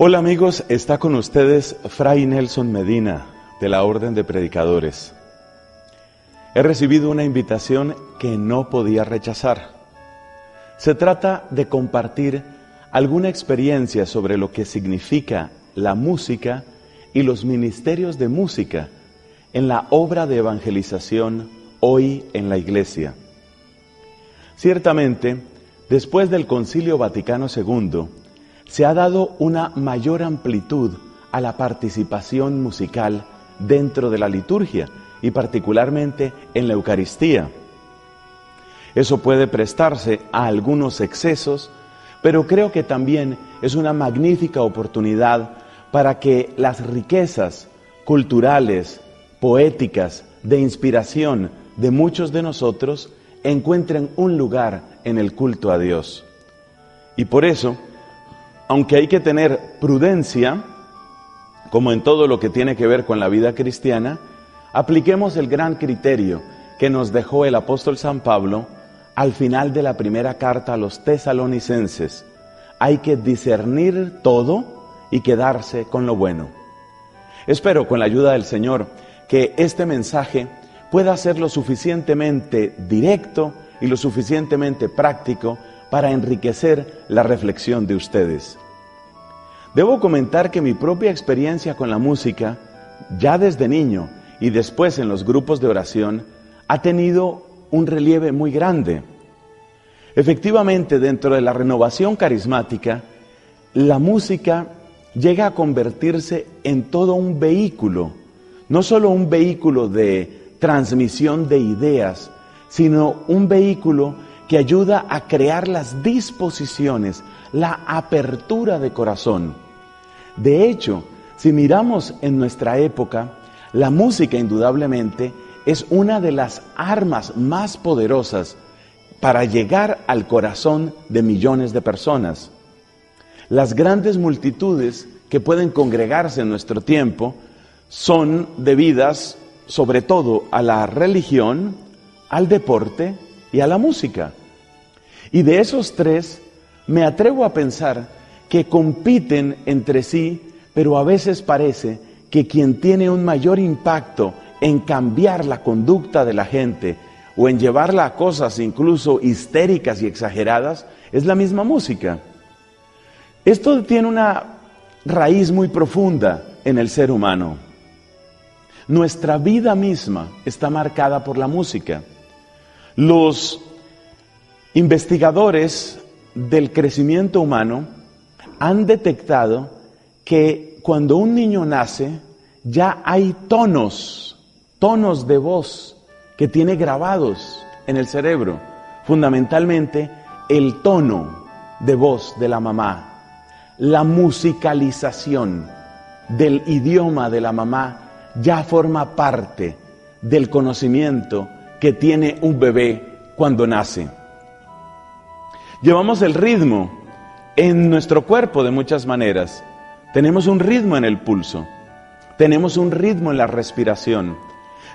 Hola amigos, está con ustedes Fray Nelson Medina de la Orden de Predicadores. He recibido una invitación que no podía rechazar. Se trata de compartir alguna experiencia sobre lo que significa la música y los ministerios de música en la obra de evangelización hoy en la Iglesia. Ciertamente, después del Concilio Vaticano II, se ha dado una mayor amplitud a la participación musical dentro de la liturgia y particularmente en la Eucaristía. Eso puede prestarse a algunos excesos, pero creo que también es una magnífica oportunidad para que las riquezas culturales, poéticas, de inspiración de muchos de nosotros encuentren un lugar en el culto a Dios. Y por eso, aunque hay que tener prudencia, como en todo lo que tiene que ver con la vida cristiana, apliquemos el gran criterio que nos dejó el apóstol San Pablo al final de la primera carta a los tesalonicenses. Hay que discernir todo y quedarse con lo bueno. Espero con la ayuda del Señor que este mensaje pueda ser lo suficientemente directo y lo suficientemente práctico para enriquecer la reflexión de ustedes. Debo comentar que mi propia experiencia con la música, ya desde niño y después en los grupos de oración, ha tenido un relieve muy grande. Efectivamente, dentro de la renovación carismática, la música llega a convertirse en todo un vehículo, no solo un vehículo de transmisión de ideas, sino un vehículo que ayuda a crear las disposiciones, la apertura de corazón. De hecho, si miramos en nuestra época, la música indudablemente es una de las armas más poderosas para llegar al corazón de millones de personas. Las grandes multitudes que pueden congregarse en nuestro tiempo son debidas sobre todo a la religión, al deporte y a la música. Y de esos tres, me atrevo a pensar que compiten entre sí, pero a veces parece que quien tiene un mayor impacto en cambiar la conducta de la gente o en llevarla a cosas incluso histéricas y exageradas es la misma música. Esto tiene una raíz muy profunda en el ser humano. Nuestra vida misma está marcada por la música. Los Investigadores del crecimiento humano han detectado que cuando un niño nace ya hay tonos, tonos de voz que tiene grabados en el cerebro. Fundamentalmente el tono de voz de la mamá, la musicalización del idioma de la mamá ya forma parte del conocimiento que tiene un bebé cuando nace. Llevamos el ritmo en nuestro cuerpo de muchas maneras. Tenemos un ritmo en el pulso, tenemos un ritmo en la respiración,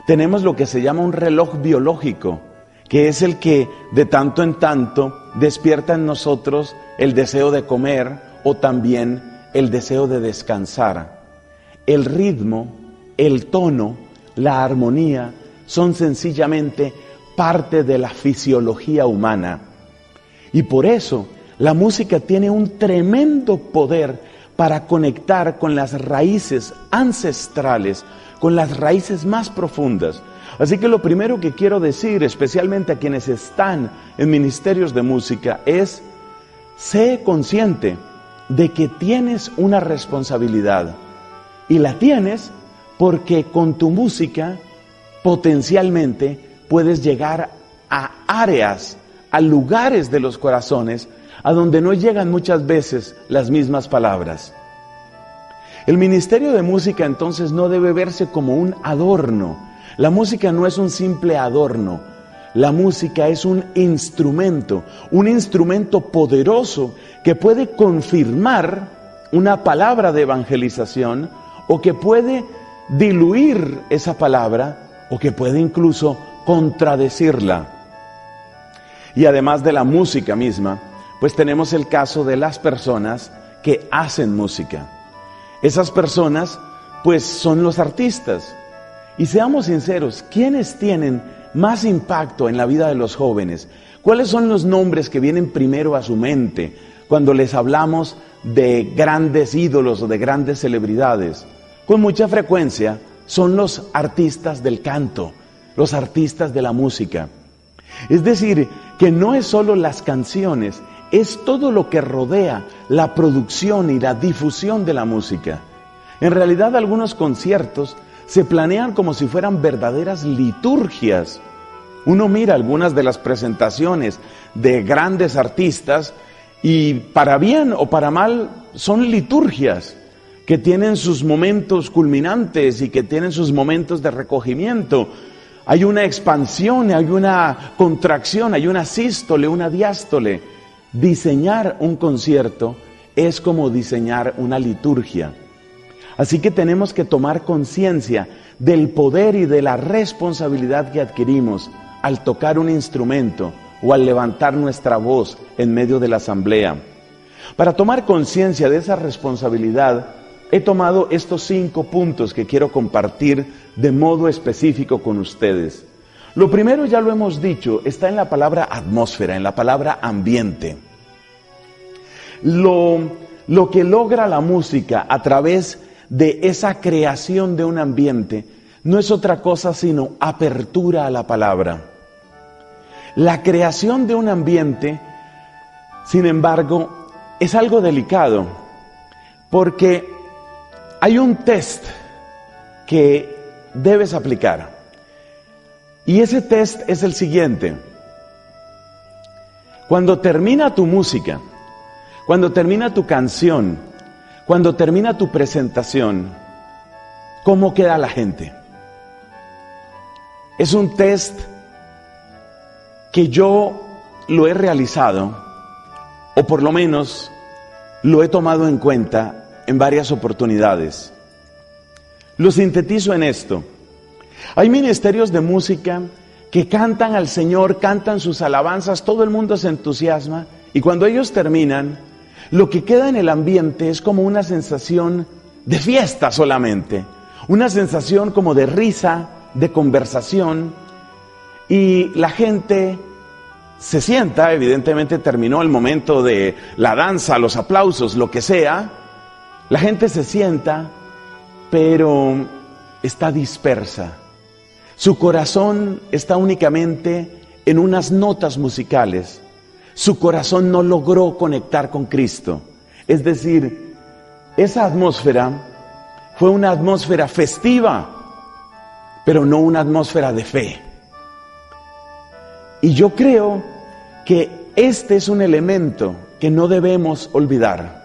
tenemos lo que se llama un reloj biológico, que es el que de tanto en tanto despierta en nosotros el deseo de comer o también el deseo de descansar. El ritmo, el tono, la armonía son sencillamente parte de la fisiología humana. Y por eso la música tiene un tremendo poder para conectar con las raíces ancestrales, con las raíces más profundas. Así que lo primero que quiero decir, especialmente a quienes están en ministerios de música, es, sé consciente de que tienes una responsabilidad. Y la tienes porque con tu música potencialmente puedes llegar a áreas a lugares de los corazones a donde no llegan muchas veces las mismas palabras. El ministerio de música entonces no debe verse como un adorno, La música no es un simple adorno, la música es un instrumento, un instrumento poderoso que puede confirmar una palabra de evangelización o que puede diluir esa palabra o que puede incluso contradecirla. Y además de la música misma, pues tenemos el caso de las personas que hacen música. Esas personas pues son los artistas. Y seamos sinceros, ¿quiénes tienen más impacto en la vida de los jóvenes? ¿Cuáles son los nombres que vienen primero a su mente cuando les hablamos de grandes ídolos o de grandes celebridades? Con mucha frecuencia son los artistas del canto, los artistas de la música. Es decir, que no es solo las canciones, es todo lo que rodea la producción y la difusión de la música. En realidad algunos conciertos se planean como si fueran verdaderas liturgias. Uno mira algunas de las presentaciones de grandes artistas y para bien o para mal son liturgias que tienen sus momentos culminantes y que tienen sus momentos de recogimiento. Hay una expansión, hay una contracción, hay una sístole, una diástole. Diseñar un concierto es como diseñar una liturgia. Así que tenemos que tomar conciencia del poder y de la responsabilidad que adquirimos al tocar un instrumento o al levantar nuestra voz en medio de la asamblea. Para tomar conciencia de esa responsabilidad, he tomado estos cinco puntos que quiero compartir de modo específico con ustedes. Lo primero, ya lo hemos dicho, está en la palabra atmósfera, en la palabra ambiente. Lo, lo que logra la música a través de esa creación de un ambiente no es otra cosa sino apertura a la palabra. La creación de un ambiente, sin embargo, es algo delicado, porque hay un test que debes aplicar. Y ese test es el siguiente. Cuando termina tu música, cuando termina tu canción, cuando termina tu presentación, ¿cómo queda la gente? Es un test que yo lo he realizado, o por lo menos lo he tomado en cuenta en varias oportunidades. Lo sintetizo en esto. Hay ministerios de música que cantan al Señor, cantan sus alabanzas, todo el mundo se entusiasma y cuando ellos terminan, lo que queda en el ambiente es como una sensación de fiesta solamente, una sensación como de risa, de conversación, y la gente se sienta, evidentemente terminó el momento de la danza, los aplausos, lo que sea, la gente se sienta, pero está dispersa. Su corazón está únicamente en unas notas musicales su corazón no logró conectar con Cristo. Es decir, esa atmósfera fue una atmósfera festiva, pero no una atmósfera de fe. Y yo creo que este es un elemento que no debemos olvidar.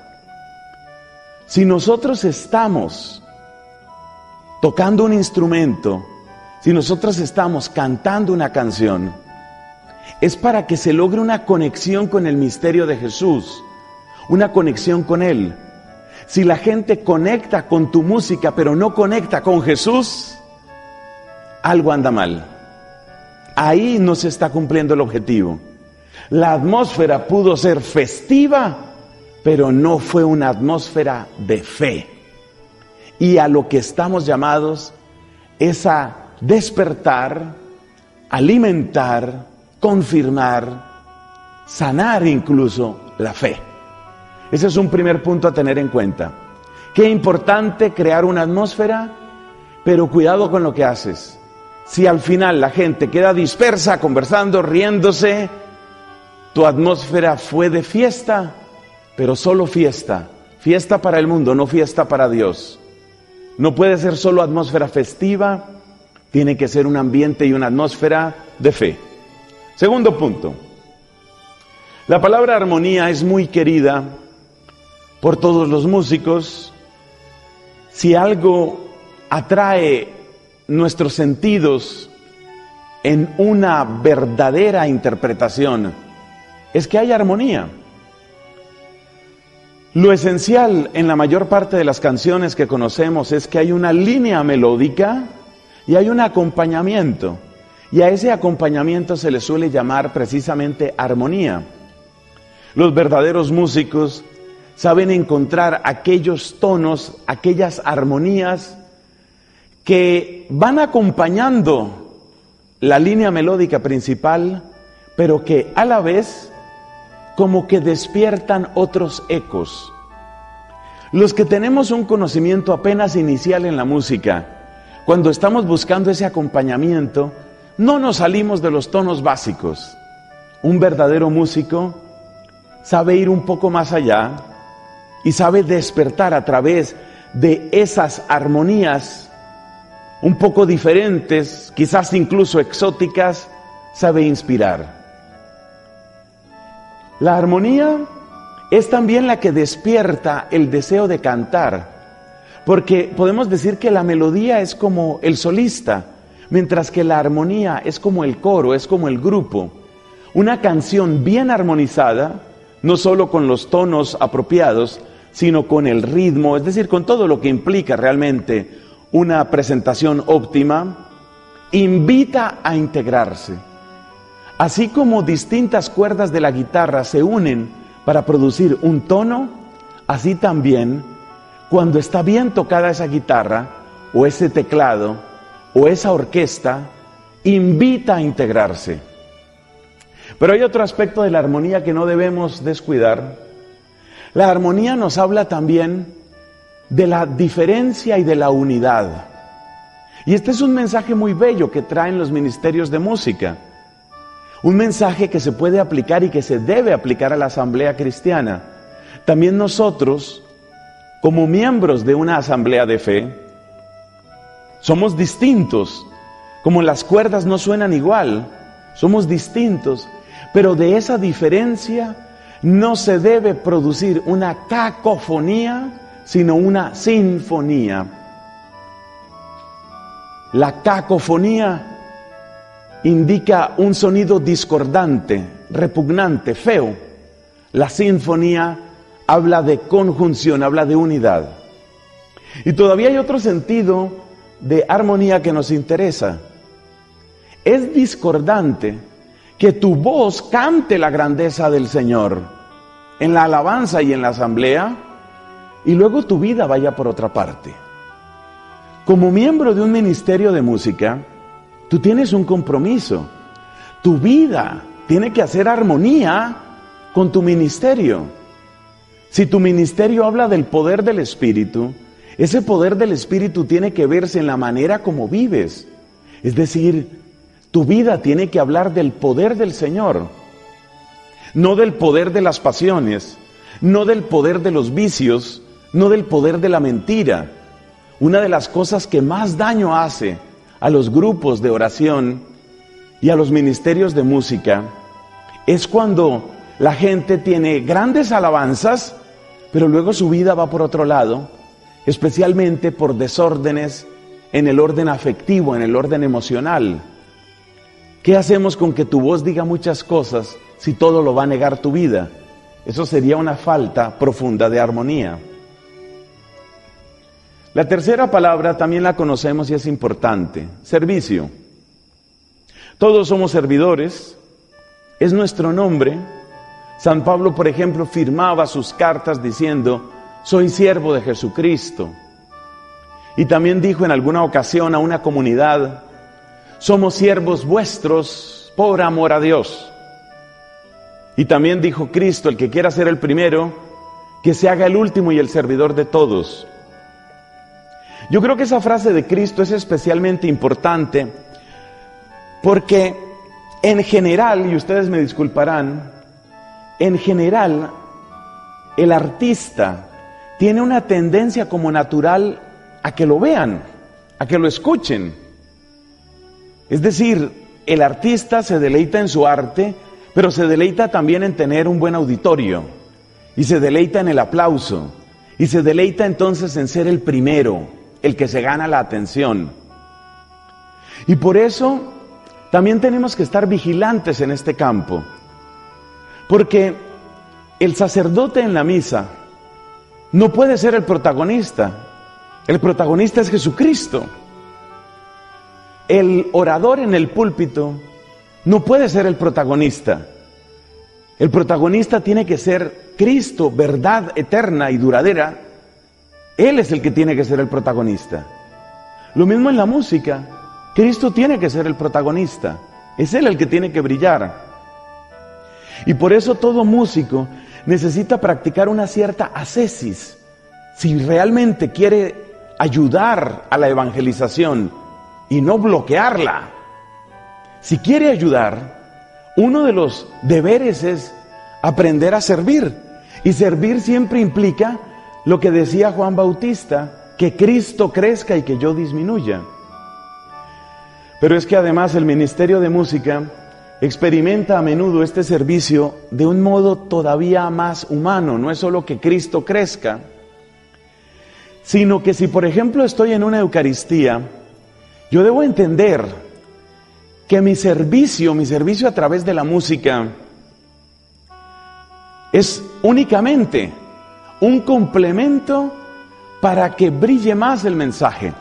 Si nosotros estamos tocando un instrumento, si nosotros estamos cantando una canción, es para que se logre una conexión con el misterio de Jesús, una conexión con Él. Si la gente conecta con tu música pero no conecta con Jesús, algo anda mal. Ahí no se está cumpliendo el objetivo. La atmósfera pudo ser festiva, pero no fue una atmósfera de fe. Y a lo que estamos llamados es a despertar, alimentar, confirmar, sanar incluso la fe. Ese es un primer punto a tener en cuenta. Qué importante crear una atmósfera, pero cuidado con lo que haces. Si al final la gente queda dispersa, conversando, riéndose, tu atmósfera fue de fiesta, pero solo fiesta. Fiesta para el mundo, no fiesta para Dios. No puede ser solo atmósfera festiva, tiene que ser un ambiente y una atmósfera de fe. Segundo punto. La palabra armonía es muy querida por todos los músicos. Si algo atrae nuestros sentidos en una verdadera interpretación es que hay armonía. Lo esencial en la mayor parte de las canciones que conocemos es que hay una línea melódica y hay un acompañamiento. Y a ese acompañamiento se le suele llamar precisamente armonía. Los verdaderos músicos saben encontrar aquellos tonos, aquellas armonías que van acompañando la línea melódica principal, pero que a la vez como que despiertan otros ecos. Los que tenemos un conocimiento apenas inicial en la música, cuando estamos buscando ese acompañamiento, no nos salimos de los tonos básicos. Un verdadero músico sabe ir un poco más allá y sabe despertar a través de esas armonías un poco diferentes, quizás incluso exóticas, sabe inspirar. La armonía es también la que despierta el deseo de cantar, porque podemos decir que la melodía es como el solista, mientras que la armonía es como el coro, es como el grupo. Una canción bien armonizada, no solo con los tonos apropiados, sino con el ritmo, es decir, con todo lo que implica realmente una presentación óptima, invita a integrarse. Así como distintas cuerdas de la guitarra se unen para producir un tono, así también cuando está bien tocada esa guitarra o ese teclado o esa orquesta, invita a integrarse. Pero hay otro aspecto de la armonía que no debemos descuidar. La armonía nos habla también de la diferencia y de la unidad. Y este es un mensaje muy bello que traen los ministerios de música. Un mensaje que se puede aplicar y que se debe aplicar a la asamblea cristiana. También nosotros, como miembros de una asamblea de fe, somos distintos. Como las cuerdas no suenan igual, somos distintos. Pero de esa diferencia no se debe producir una cacofonía, sino una sinfonía. La cacofonía indica un sonido discordante, repugnante, feo. La sinfonía habla de conjunción, habla de unidad. Y todavía hay otro sentido de armonía que nos interesa. Es discordante que tu voz cante la grandeza del Señor en la alabanza y en la asamblea y luego tu vida vaya por otra parte. Como miembro de un ministerio de música, Tú tienes un compromiso. Tu vida tiene que hacer armonía con tu ministerio. Si tu ministerio habla del poder del Espíritu, ese poder del Espíritu tiene que verse en la manera como vives. Es decir, tu vida tiene que hablar del poder del Señor, no del poder de las pasiones, no del poder de los vicios, no del poder de la mentira. Una de las cosas que más daño hace a los grupos de oración y a los ministerios de música es cuando la gente tiene grandes alabanzas, pero luego su vida va por otro lado, especialmente por desórdenes en el orden afectivo, en el orden emocional. ¿Qué hacemos con que tu voz diga muchas cosas si todo lo va a negar tu vida? Eso sería una falta profunda de armonía. La tercera palabra también la conocemos y es importante, servicio. Todos somos servidores, es nuestro nombre. San Pablo, por ejemplo, firmaba sus cartas diciendo, soy siervo de Jesucristo. Y también dijo en alguna ocasión a una comunidad, somos siervos vuestros por amor a Dios. Y también dijo Cristo, el que quiera ser el primero, que se haga el último y el servidor de todos. Yo creo que esa frase de Cristo es especialmente importante porque en general, y ustedes me disculparán, en general el artista tiene una tendencia como natural a que lo vean, a que lo escuchen. Es decir, el artista se deleita en su arte, pero se deleita también en tener un buen auditorio, y se deleita en el aplauso, y se deleita entonces en ser el primero, el que se gana la atención. Y por eso también tenemos que estar vigilantes en este campo. Porque el sacerdote en la misa no puede ser el protagonista. El protagonista es Jesucristo. El orador en el púlpito no puede ser el protagonista. El protagonista tiene que ser Cristo, verdad eterna y duradera. Él es el que tiene que ser el protagonista. Lo mismo en la música. Cristo tiene que ser el protagonista. Es Él el que tiene que brillar. Y por eso todo músico necesita practicar una cierta ascesis. Si realmente quiere ayudar a la evangelización y no bloquearla. Si quiere ayudar, uno de los deberes es aprender a servir. Y servir siempre implica lo que decía Juan Bautista, que Cristo crezca y que yo disminuya. Pero es que además el Ministerio de Música experimenta a menudo este servicio de un modo todavía más humano. No es solo que Cristo crezca, sino que si por ejemplo estoy en una Eucaristía, yo debo entender que mi servicio, mi servicio a través de la música, es únicamente un complemento para que brille más el mensaje.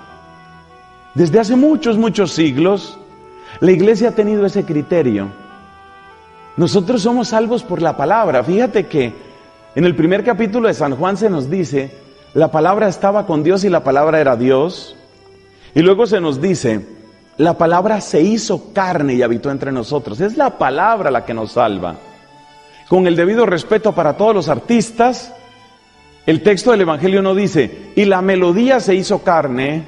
Desde hace muchos, muchos siglos, la iglesia ha tenido ese criterio. Nosotros somos salvos por la palabra. Fíjate que en el primer capítulo de San Juan se nos dice, la palabra estaba con Dios y la palabra era Dios. Y luego se nos dice, la palabra se hizo carne y habitó entre nosotros. Es la palabra la que nos salva. Con el debido respeto para todos los artistas, el texto del Evangelio no dice, y la melodía se hizo carne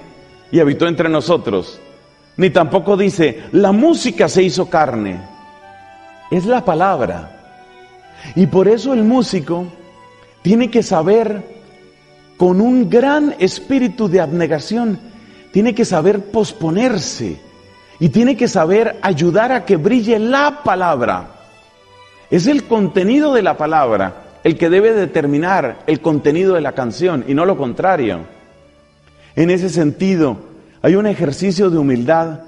y habitó entre nosotros. Ni tampoco dice, la música se hizo carne. Es la palabra. Y por eso el músico tiene que saber, con un gran espíritu de abnegación, tiene que saber posponerse y tiene que saber ayudar a que brille la palabra. Es el contenido de la palabra el que debe determinar el contenido de la canción y no lo contrario. En ese sentido, hay un ejercicio de humildad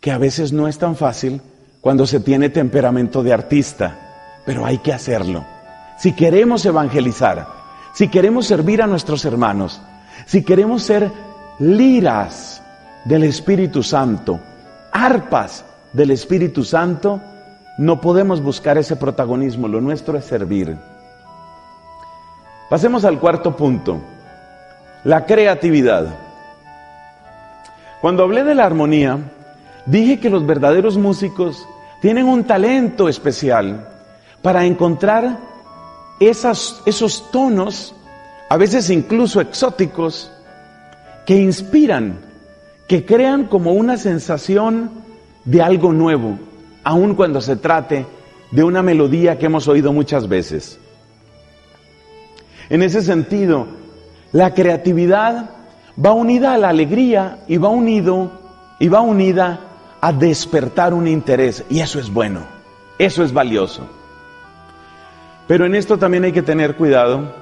que a veces no es tan fácil cuando se tiene temperamento de artista, pero hay que hacerlo. Si queremos evangelizar, si queremos servir a nuestros hermanos, si queremos ser liras del Espíritu Santo, arpas del Espíritu Santo, no podemos buscar ese protagonismo, lo nuestro es servir. Pasemos al cuarto punto, la creatividad. Cuando hablé de la armonía, dije que los verdaderos músicos tienen un talento especial para encontrar esos tonos, a veces incluso exóticos, que inspiran, que crean como una sensación de algo nuevo, aun cuando se trate de una melodía que hemos oído muchas veces. En ese sentido, la creatividad va unida a la alegría y va unido y va unida a despertar un interés y eso es bueno, eso es valioso. Pero en esto también hay que tener cuidado.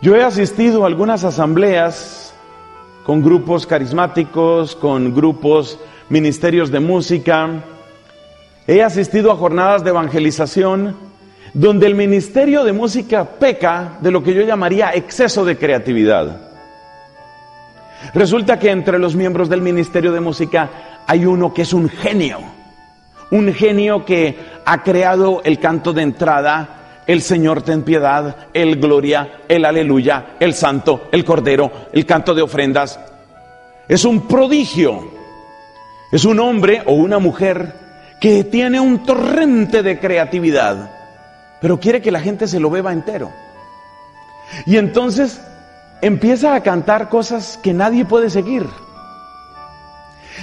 Yo he asistido a algunas asambleas con grupos carismáticos, con grupos ministerios de música. He asistido a jornadas de evangelización donde el ministerio de música peca de lo que yo llamaría exceso de creatividad. Resulta que entre los miembros del Ministerio de Música hay uno que es un genio, un genio que ha creado el canto de entrada, el Señor ten piedad, el gloria, el aleluya, el santo, el cordero, el canto de ofrendas. Es un prodigio. Es un hombre o una mujer que tiene un torrente de creatividad, pero quiere que la gente se lo beba entero. Y entonces empieza a cantar cosas que nadie puede seguir.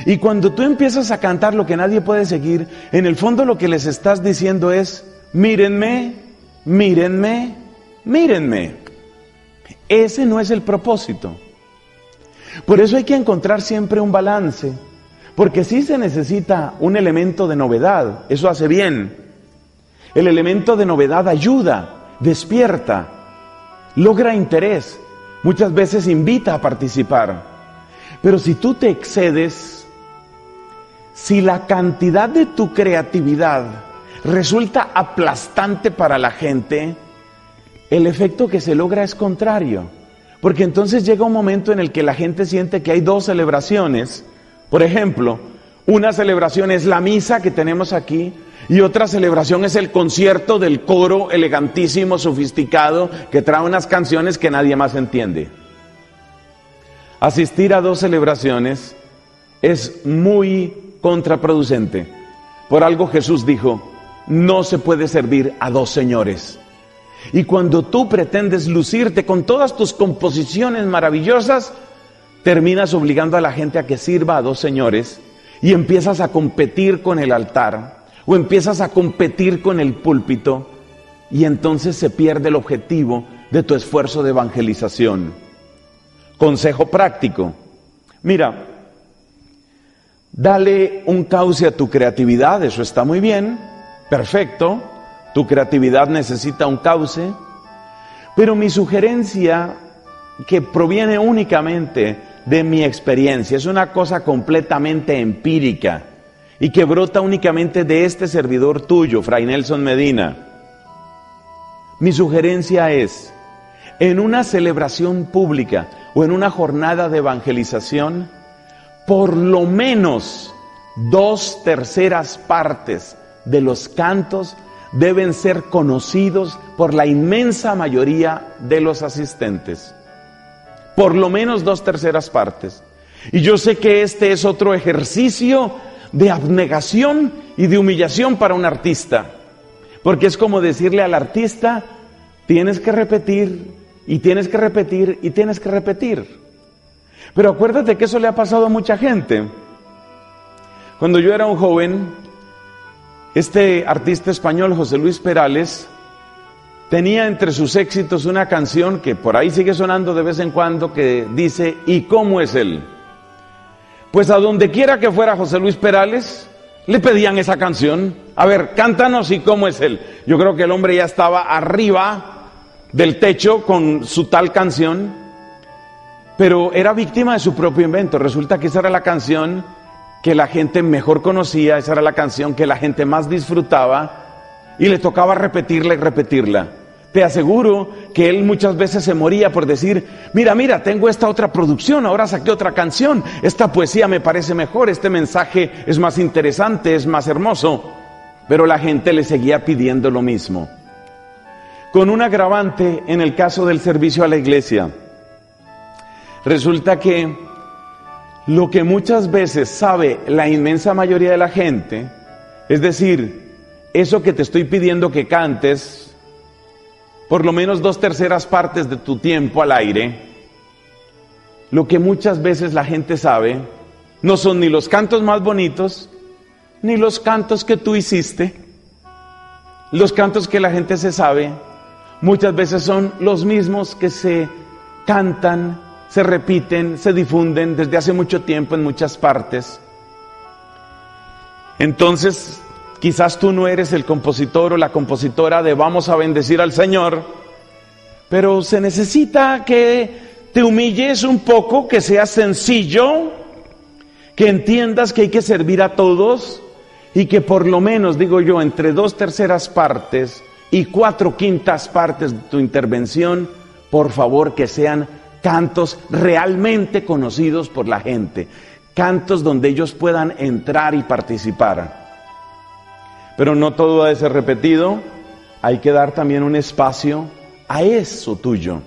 Y cuando tú empiezas a cantar lo que nadie puede seguir, en el fondo lo que les estás diciendo es, mírenme, mírenme, mírenme. Ese no es el propósito. Por eso hay que encontrar siempre un balance, porque si se necesita un elemento de novedad, eso hace bien. El elemento de novedad ayuda, despierta, logra interés, muchas veces invita a participar. Pero si tú te excedes, si la cantidad de tu creatividad resulta aplastante para la gente, el efecto que se logra es contrario. Porque entonces llega un momento en el que la gente siente que hay dos celebraciones. Por ejemplo, una celebración es la misa que tenemos aquí y otra celebración es el concierto del coro elegantísimo, sofisticado, que trae unas canciones que nadie más entiende. Asistir a dos celebraciones es muy contraproducente. Por algo Jesús dijo, no se puede servir a dos señores. Y cuando tú pretendes lucirte con todas tus composiciones maravillosas, terminas obligando a la gente a que sirva a dos señores y empiezas a competir con el altar o empiezas a competir con el púlpito y entonces se pierde el objetivo de tu esfuerzo de evangelización. Consejo práctico. Mira, dale un cauce a tu creatividad, eso está muy bien, perfecto, tu creatividad necesita un cauce, pero mi sugerencia, que proviene únicamente de mi experiencia, es una cosa completamente empírica y que brota únicamente de este servidor tuyo, Fray Nelson Medina. Mi sugerencia es, en una celebración pública o en una jornada de evangelización, por lo menos dos terceras partes de los cantos deben ser conocidos por la inmensa mayoría de los asistentes. Por lo menos dos terceras partes. Y yo sé que este es otro ejercicio de abnegación y de humillación para un artista. Porque es como decirle al artista, tienes que repetir y tienes que repetir y tienes que repetir. Pero acuérdate que eso le ha pasado a mucha gente. Cuando yo era un joven, este artista español, José Luis Perales, tenía entre sus éxitos una canción que por ahí sigue sonando de vez en cuando que dice, ¿y cómo es él? Pues a donde quiera que fuera José Luis Perales, le pedían esa canción. A ver, cántanos y cómo es él. Yo creo que el hombre ya estaba arriba del techo con su tal canción, pero era víctima de su propio invento. Resulta que esa era la canción que la gente mejor conocía, esa era la canción que la gente más disfrutaba y le tocaba repetirla y repetirla. Te aseguro que él muchas veces se moría por decir, mira, mira, tengo esta otra producción, ahora saqué otra canción, esta poesía me parece mejor, este mensaje es más interesante, es más hermoso, pero la gente le seguía pidiendo lo mismo. Con un agravante en el caso del servicio a la iglesia. Resulta que lo que muchas veces sabe la inmensa mayoría de la gente, es decir, eso que te estoy pidiendo que cantes, por lo menos dos terceras partes de tu tiempo al aire, lo que muchas veces la gente sabe, no son ni los cantos más bonitos, ni los cantos que tú hiciste. Los cantos que la gente se sabe, muchas veces son los mismos que se cantan se repiten, se difunden desde hace mucho tiempo en muchas partes. Entonces, quizás tú no eres el compositor o la compositora de vamos a bendecir al Señor, pero se necesita que te humilles un poco, que seas sencillo, que entiendas que hay que servir a todos y que por lo menos, digo yo, entre dos terceras partes y cuatro quintas partes de tu intervención, por favor que sean cantos realmente conocidos por la gente, cantos donde ellos puedan entrar y participar. Pero no todo ha de ser repetido, hay que dar también un espacio a eso tuyo.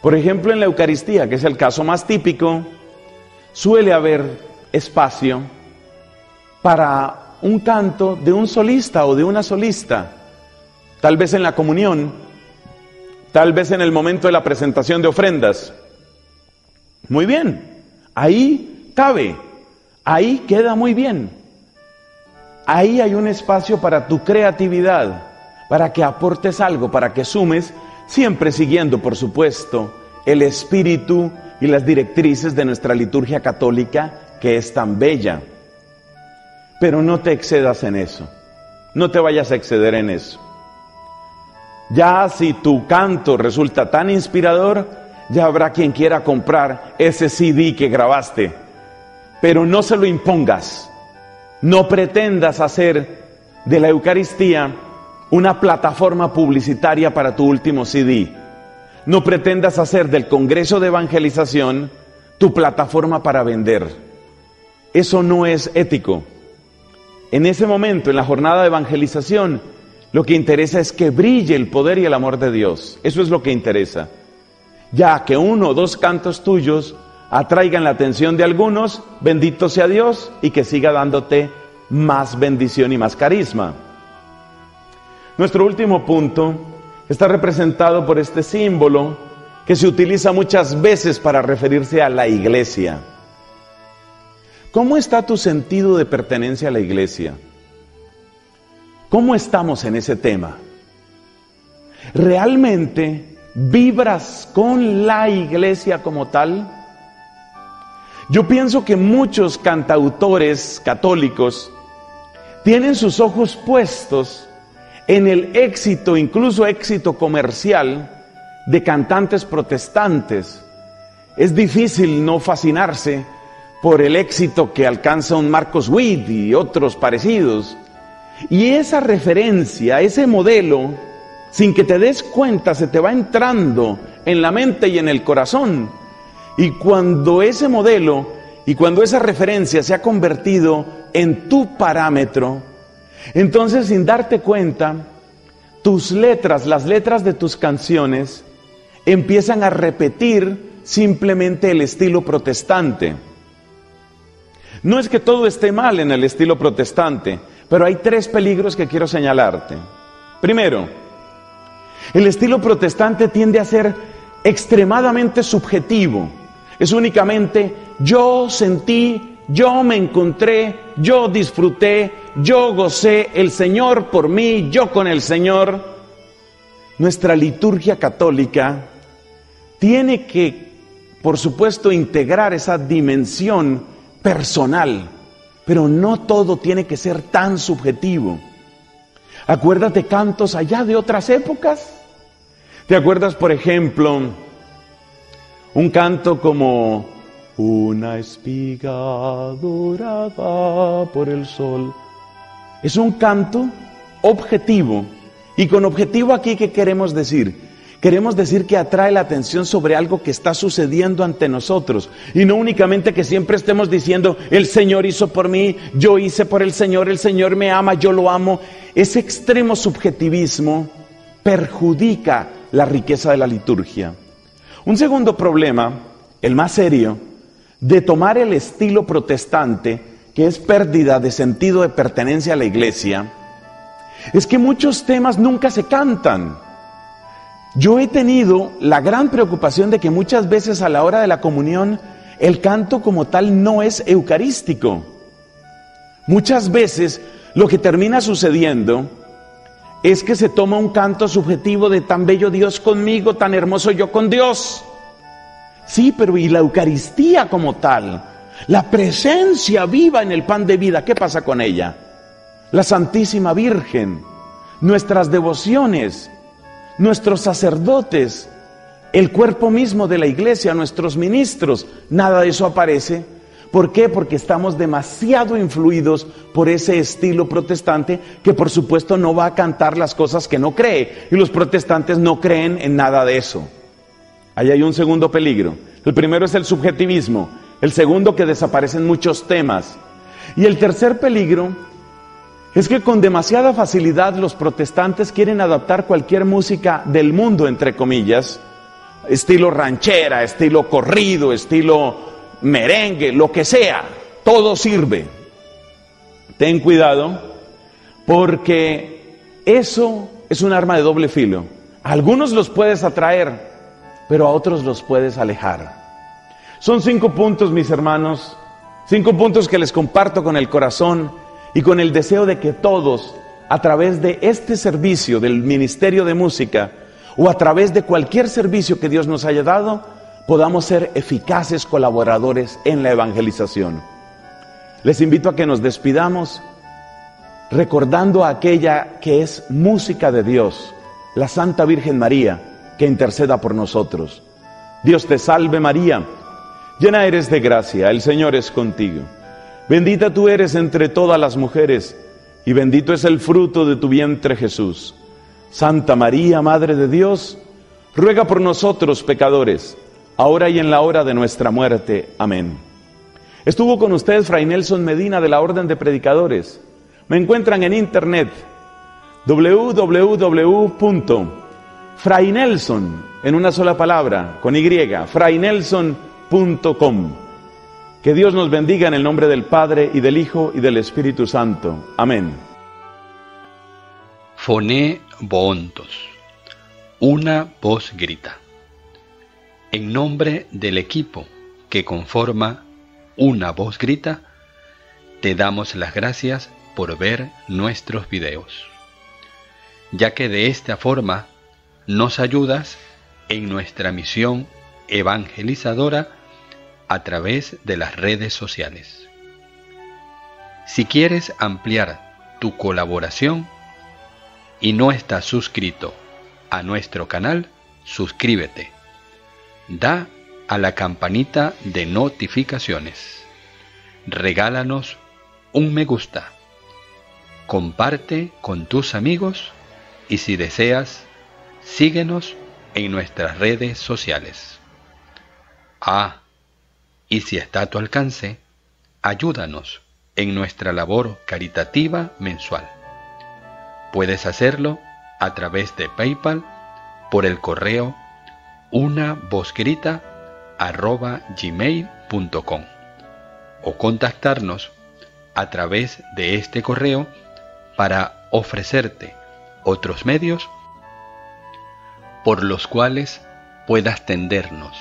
Por ejemplo, en la Eucaristía, que es el caso más típico, suele haber espacio para un canto de un solista o de una solista. Tal vez en la comunión tal vez en el momento de la presentación de ofrendas. Muy bien, ahí cabe, ahí queda muy bien. Ahí hay un espacio para tu creatividad, para que aportes algo, para que sumes, siempre siguiendo, por supuesto, el espíritu y las directrices de nuestra liturgia católica, que es tan bella. Pero no te excedas en eso, no te vayas a exceder en eso. Ya si tu canto resulta tan inspirador, ya habrá quien quiera comprar ese CD que grabaste. Pero no se lo impongas, No pretendas hacer de la Eucaristía una plataforma publicitaria para tu último CD. No pretendas hacer del Congreso de Evangelización tu plataforma para vender. Eso no es ético. En ese momento, en la jornada de evangelización, lo que interesa es que brille el poder y el amor de Dios. Eso es lo que interesa. Ya que uno o dos cantos tuyos atraigan la atención de algunos, bendito sea Dios y que siga dándote más bendición y más carisma. Nuestro último punto está representado por este símbolo que se utiliza muchas veces para referirse a la iglesia. ¿Cómo está tu sentido de pertenencia a la iglesia? ¿Cómo estamos en ese tema? ¿Realmente vibras con la iglesia como tal? Yo pienso que muchos cantautores católicos tienen sus ojos puestos en el éxito, incluso éxito comercial, de cantantes protestantes. Es difícil no fascinarse por el éxito que alcanza un Marcos Witt y otros parecidos. Y esa referencia, ese modelo, sin que te des cuenta, se te va entrando en la mente y en el corazón y cuando ese modelo y cuando esa referencia se ha convertido en tu parámetro, entonces sin darte cuenta, tus letras, las letras de tus canciones, empiezan a repetir simplemente el estilo protestante. No es que todo esté mal en el estilo protestante, pero hay tres peligros que quiero señalarte. Primero, el estilo protestante tiende a ser extremadamente subjetivo. Es únicamente yo sentí, yo me encontré, yo disfruté, yo gocé, el Señor por mí, yo con el Señor. Nuestra liturgia católica tiene que, por supuesto, integrar esa dimensión personal, pero no todo tiene que ser tan subjetivo. Acuérdate cantos allá de otras épocas. ¿Te acuerdas, por ejemplo, un canto como una espiga dorada por el sol. Es un canto objetivo. Y con objetivo aquí, ¿qué queremos decir? Queremos decir que atrae la atención sobre algo que está sucediendo ante nosotros. Y no únicamente que siempre estemos diciendo, el Señor hizo por mí, yo hice por el Señor, el Señor me ama, yo lo amo. Ese extremo subjetivismo perjudica la riqueza de la liturgia. Un segundo problema, el más serio, de tomar el estilo protestante, que es pérdida de sentido de pertenencia a la iglesia, es que muchos temas nunca se cantan. Yo he tenido la gran preocupación de que muchas veces a la hora de la comunión el canto como tal no es eucarístico. Muchas veces lo que termina sucediendo es que se toma un canto subjetivo de tan bello Dios conmigo, tan hermoso yo con Dios. Sí, pero ¿y la Eucaristía como tal? La presencia viva en el pan de vida, ¿qué pasa con ella? La Santísima Virgen, nuestras devociones, nuestros sacerdotes, el cuerpo mismo de la iglesia, nuestros ministros, nada de eso aparece. ¿Por qué? Porque estamos demasiado influidos por ese estilo protestante que por supuesto no va a cantar las cosas que no cree. Y los protestantes no creen en nada de eso. Ahí hay un segundo peligro. El primero es el subjetivismo. El segundo que desaparecen muchos temas. Y el tercer peligro es que con demasiada facilidad los protestantes quieren adaptar cualquier música del mundo, entre comillas, estilo ranchera, estilo corrido, estilo merengue, lo que sea, todo sirve. Ten cuidado porque eso es un arma de doble filo. A algunos los puedes atraer, pero a otros los puedes alejar. Son cinco puntos, mis hermanos, cinco puntos que les comparto con el corazón y con el deseo de que todos, a través de este servicio del Ministerio de Música o a través de cualquier servicio que Dios nos haya dado, podamos ser eficaces colaboradores en la evangelización. Les invito a que nos despidamos recordando a aquella que es música de Dios, la Santa Virgen María, que interceda por nosotros. Dios te salve María, llena eres de gracia, el Señor es contigo. Bendita tú eres entre todas las mujeres, y bendito es el fruto de tu vientre Jesús. Santa María, Madre de Dios, ruega por nosotros pecadores, ahora y en la hora de nuestra muerte. Amén. Estuvo con ustedes Fray Nelson Medina de la Orden de Predicadores. Me encuentran en internet www.frainelson, en una sola palabra, con Y, frainelson.com. Que Dios nos bendiga en el nombre del Padre y del Hijo y del Espíritu Santo. Amén. Foné Boontos. Una voz grita. En nombre del equipo que conforma Una voz grita, te damos las gracias por ver nuestros videos, ya que de esta forma nos ayudas en nuestra misión evangelizadora a través de las redes sociales. Si quieres ampliar tu colaboración y no estás suscrito a nuestro canal, suscríbete. Da a la campanita de notificaciones. Regálanos un me gusta. Comparte con tus amigos y si deseas, síguenos en nuestras redes sociales. Ah, y si está a tu alcance, ayúdanos en nuestra labor caritativa mensual. Puedes hacerlo a través de PayPal por el correo una gmail.com o contactarnos a través de este correo para ofrecerte otros medios por los cuales puedas tendernos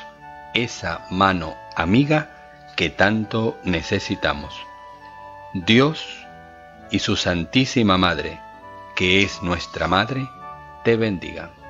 esa mano amiga que tanto necesitamos. Dios y su Santísima Madre, que es nuestra Madre, te bendigan.